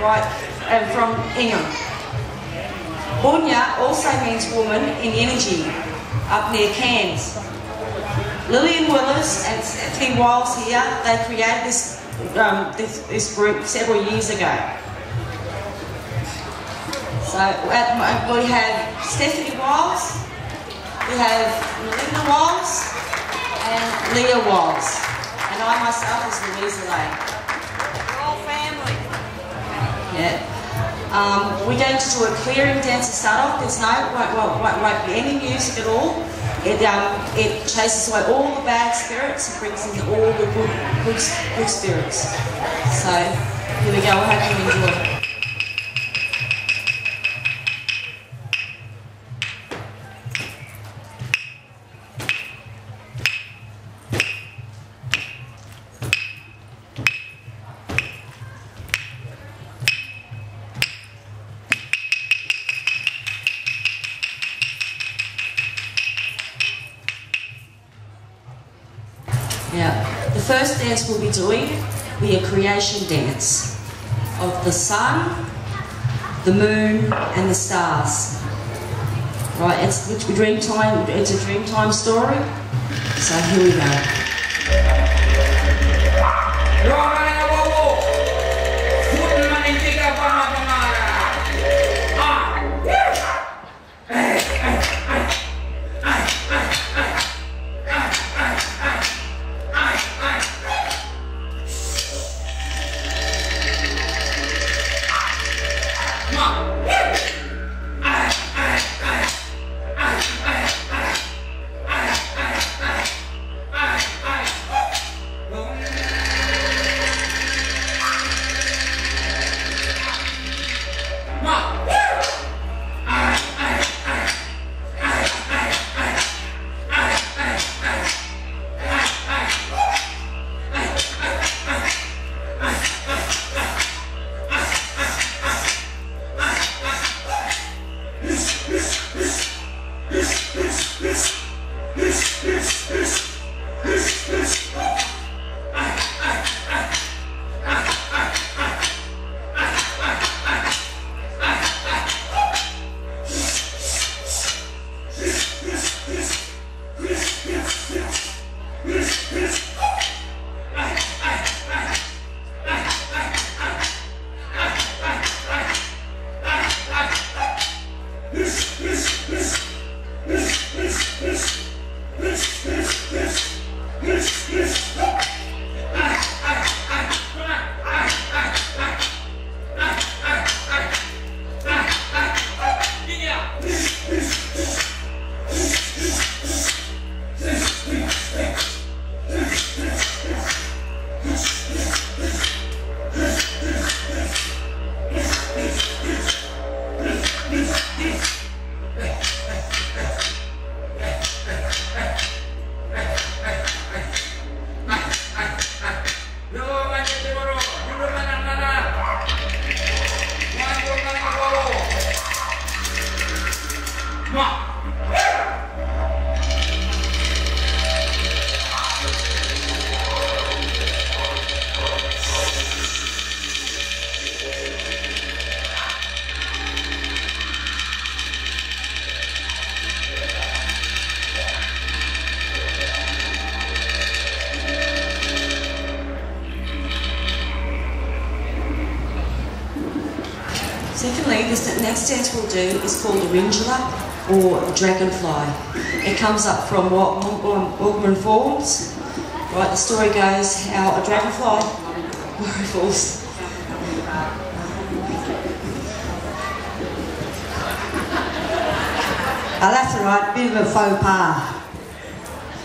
right, and from Ingham. Bunya also means woman in energy, up near Cairns. Lillian Willis and Tim Wiles here, they created this, um, this, this group several years ago. So at, we have Stephanie Wiles, we have Melinda Wiles, and Leah Wiles. And I myself is Louisa Lane. Yeah. Um, we're going to do a clearing dance to start off. There's no, won't, won't, won't, won't be any music at all. It, um, it chases away all the bad spirits and brings in all the good, good, good spirits. So, here we go. I hope you enjoy. First dance we'll be doing will be a creation dance of the sun, the moon, and the stars. Right, it's a dream time. It's a dream time story. So here we go. Secondly, do is called the Ringula or Dragonfly. It comes up from what Wallaman Falls. Right, the story goes how a dragonfly falls. Oh, that's all right, bit of a faux pas.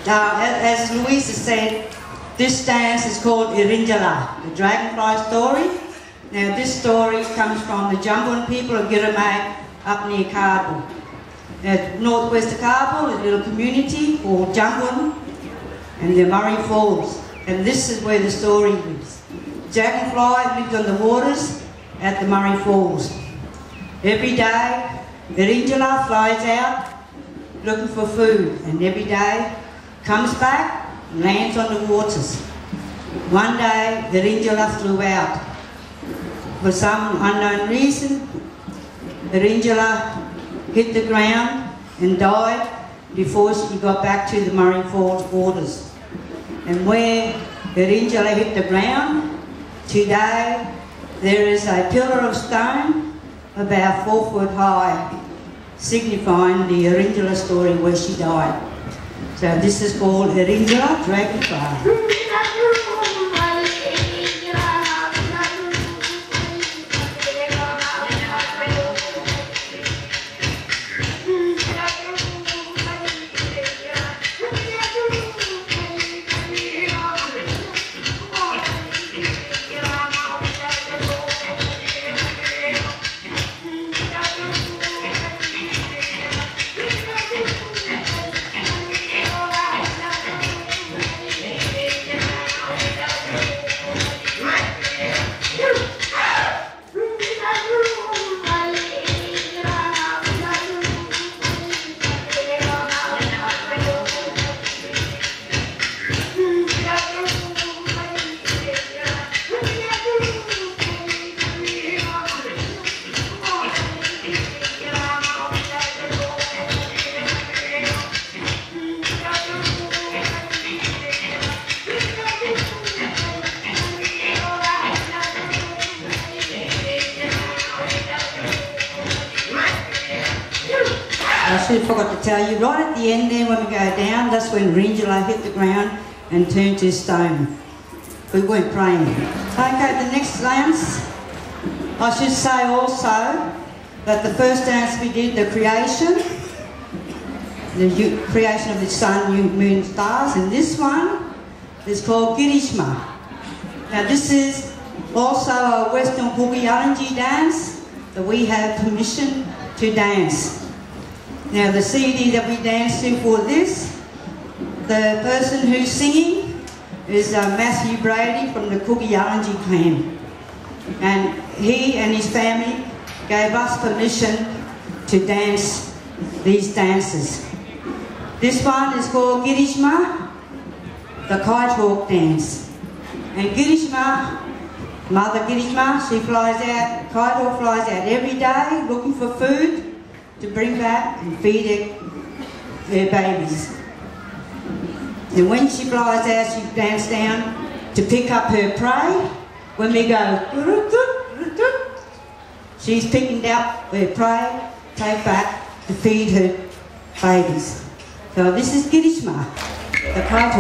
Now, as Louisa said, this dance is called Irinjala, the dragonfly story. Now, this story comes from the Jumbun people of Girramay up near Kabul. Now, northwest of Kabul, a little community called Jumbun and the Murray Falls. And this is where the story lives. Dragonfly lived on the waters at the Murray Falls. Every day, Irinjala flies out looking for food, and every day comes back, and lands on the waters. One day, the Irinjala flew out for some unknown reason, Eringela hit the ground and died before she got back to the Murray Falls borders. And where Eringela hit the ground, today there is a pillar of stone about four foot high, signifying the Eringela story where she died. So this is called Eringela Dragonfly. I should have forgot to tell you, right at the end there when we go down, that's when Ringela hit the ground and turned to stone. We weren't praying. Okay, the next dance. I should say also that the first dance we did, the creation, the creation of the sun, moon, stars, and this one is called Girishma. Now this is also a Western Hugiyaranji dance that we have permission to dance. Now the CD that we danced to for this, the person who's singing is uh, Matthew Brady from the Kukiyaranji clan. And he and his family gave us permission to dance these dances. This one is called Girishma, the kite hawk dance. And Girishma, Mother Girishma, she flies out, kite hawk flies out every day looking for food to bring back and feed her, her babies. And when she flies out, she dances down to pick up her prey. When we go, she's picking up her prey, take back to feed her babies. So this is Girishma, the kite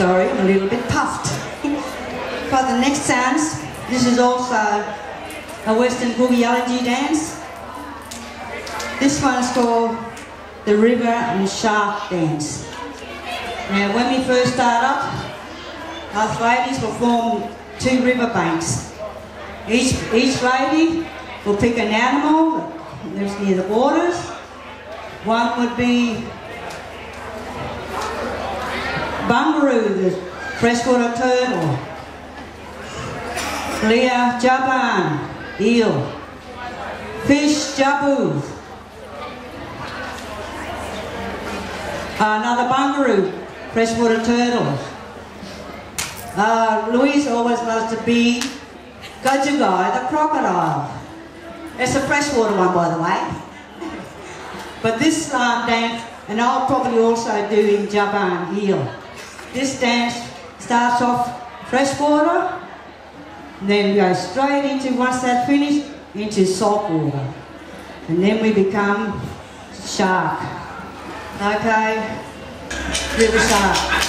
Sorry, I'm a little bit puffed. For the next dance, this is also a Western Boogiology dance. This one's called the River and Shark Dance. Now, when we first start up, us ladies will form two river banks. Each, each lady will pick an animal that lives near the borders. One would be Bungaroo, the freshwater turtle. Leah Jaban, eel. Fish Jabu. Another bungaroo, freshwater turtle. Uh, Louise always loves to be Gajagai, the crocodile. It's a freshwater one, by the way. But this um, dance, and I'll probably also do in Jaban here. This dance starts off fresh water, then we go straight into, once that finished, into salt water. And then we become shark. Okay? River shark.